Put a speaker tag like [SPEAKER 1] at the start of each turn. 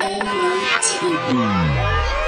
[SPEAKER 1] Mm-hmm.